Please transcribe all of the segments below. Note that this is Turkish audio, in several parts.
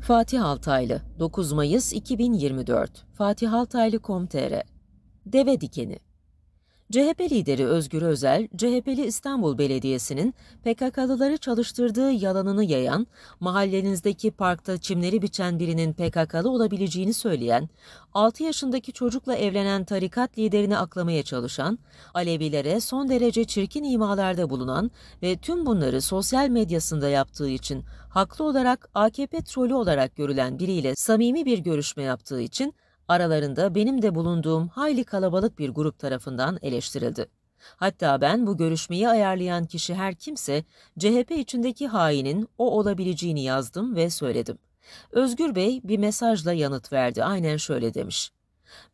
Fatih Altaylı 9 Mayıs 2024 Fatih Altaylı.com.tr Deve Dikeni CHP lideri Özgür Özel, CHP'li İstanbul Belediyesi'nin PKK'lıları çalıştırdığı yalanını yayan, mahallenizdeki parkta çimleri biçen birinin PKK'lı olabileceğini söyleyen, 6 yaşındaki çocukla evlenen tarikat liderini aklamaya çalışan, Alevilere son derece çirkin imalarda bulunan ve tüm bunları sosyal medyasında yaptığı için haklı olarak AKP trolü olarak görülen biriyle samimi bir görüşme yaptığı için aralarında benim de bulunduğum hayli kalabalık bir grup tarafından eleştirildi. Hatta ben bu görüşmeyi ayarlayan kişi her kimse CHP içindeki hainin o olabileceğini yazdım ve söyledim. Özgür Bey bir mesajla yanıt verdi. Aynen şöyle demiş.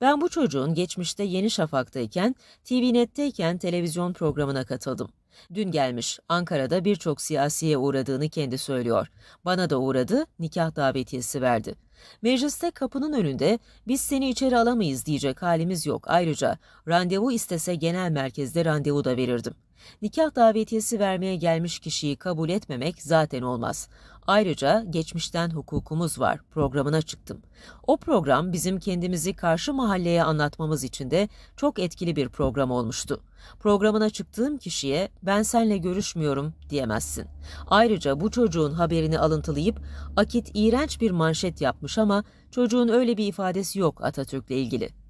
Ben bu çocuğun geçmişte Yeni Şafak'tayken, TVNet'teyken televizyon programına katıldım. Dün gelmiş, Ankara'da birçok siyasiye uğradığını kendi söylüyor. Bana da uğradı, nikah davetiyesi verdi. Mecliste kapının önünde biz seni içeri alamayız diyecek halimiz yok. Ayrıca randevu istese genel merkezde randevu da verirdim. Nikah davetiyesi vermeye gelmiş kişiyi kabul etmemek zaten olmaz. Ayrıca geçmişten hukukumuz var programına çıktım. O program bizim kendimizi karşı mahalleye anlatmamız için de çok etkili bir program olmuştu. Programına çıktığım kişiye ben senle görüşmüyorum diyemezsin. Ayrıca bu çocuğun haberini alıntılayıp Akit iğrenç bir manşet yapmış ama çocuğun öyle bir ifadesi yok Atatürk'le ilgili.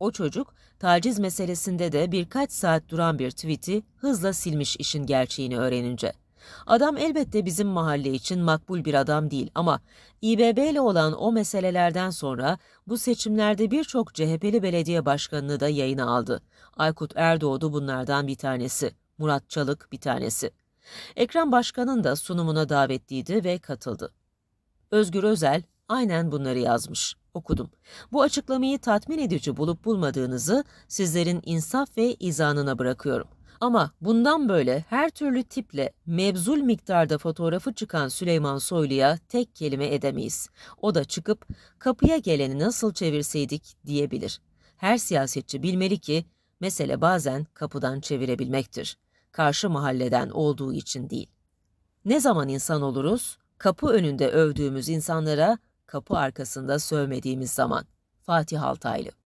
O çocuk taciz meselesinde de birkaç saat duran bir tweet'i hızla silmiş işin gerçeğini öğrenince. Adam elbette bizim mahalle için makbul bir adam değil ama İBB ile olan o meselelerden sonra bu seçimlerde birçok CHP'li belediye başkanını da yayına aldı. Aykut Erdoğdu bunlardan bir tanesi, Murat Çalık bir tanesi. Ekrem Başkan'ın da sunumuna davetliydi ve katıldı. Özgür Özel aynen bunları yazmış. Okudum. Bu açıklamayı tatmin edici bulup bulmadığınızı sizlerin insaf ve izanına bırakıyorum. Ama bundan böyle her türlü tiple mebzul miktarda fotoğrafı çıkan Süleyman Soylu'ya tek kelime edemeyiz. O da çıkıp kapıya geleni nasıl çevirseydik diyebilir. Her siyasetçi bilmeli ki mesele bazen kapıdan çevirebilmektir. Karşı mahalleden olduğu için değil. Ne zaman insan oluruz? Kapı önünde övdüğümüz insanlara kapı arkasında sövmediğimiz zaman. Fatih Altaylı